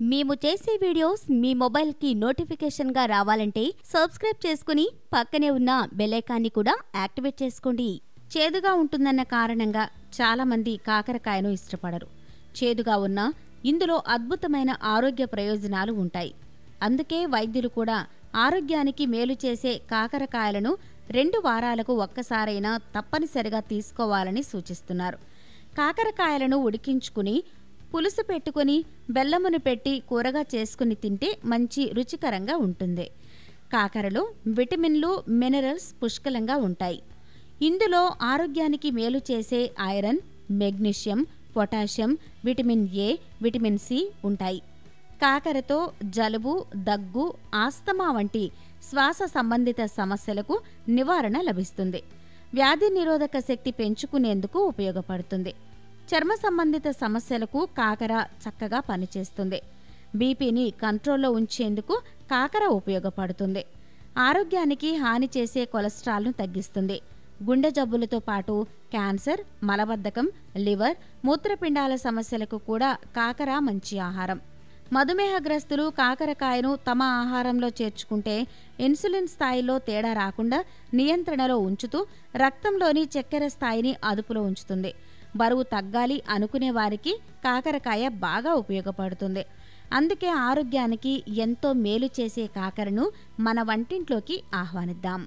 మేము చేసే వీడియోస్ మీ మొబైల్కి నోటిఫికేషన్గా రావాలంటే సబ్స్క్రైబ్ చేసుకుని పక్కనే ఉన్న బెలైకాన్ని కూడా యాక్టివేట్ చేసుకోండి. చేదుగా ఉంటుందన్న కారణంగా చాలామంది కాకరకాయను ఇష్టపడరు. చేదుగా ఉన్న ఇందులో అద్భుతమైన ఆరోగ్య ప్రయోజనాలు ఉంటాయి. అందుకే వైద్యులు కూడా ఆరోగ్యానికి మేలు చేసే కాకరకాయలను రెండు వారాలకు ఒక్కసారైనా తప్పనిసరిగా తీసుకోవాలని సూచిస్తున్నారు. కాకరకాయలను ఉడికించుకుని పులుసు పెట్టుకుని బెల్లమును పెట్టి కూరగా చేసుకుని తింటే మంచి రుచికరంగా ఉంటుంది. కాకరలో విటమిన్లు మినరల్స్ పుష్కలంగా ఉంటాయి. ఇందులో ఆరోగ్యానికి మేలు చేసే iron magnesium potassium vitamin A vitamin C ఉంటాయి. కాకరతో జలుబు దగ్గు ఆస్తమా వంటి శ్వాస సంబంధిత సమస్యలకు నివారణ లభిస్తుంది. వ్యాధి నిరోధక శక్తి పెంచుకునేందుకు ఉపయోగపడుతుంది. చర్మ సంబంధిత సమస్యలకు కాకర చక్కగా పనిచేస్తుంది. బీపీని కంట్రోల్లో ఉంచేందుకు కాకర ఉపయోగపడుతుంది. ఆరోగ్యానికి హాని చేసే కొలెస్ట్రాల్ను తగ్గిస్తుంది. గుండె జబ్బులతో పాటు క్యాన్సర్ మలబద్ధకం లివర్ మూత్రపిండాల సమస్యలకు కూడా కాకర మంచి ఆహారం. మధుమేహగ్రస్తులు కాకరకాయను తమ ఆహారంలో చేర్చుకుంటే ఇన్సులిన్ స్థాయిలో తేడా రాకుండా నియంత్రణలో ఉంచుతూ రక్తంలోని చక్కెర స్థాయిని అదుపులో ఉంచుతుంది. బరువు తగ్గాలి అనుకునే వారికి కాకరకాయ బాగా ఉపయోగపడుతుంది. అందుకే ఆరోగ్యానికి ఎంతో మేలు చేసే కాకరను మన వంటింట్లోకి ఆహ్వానిద్దాం.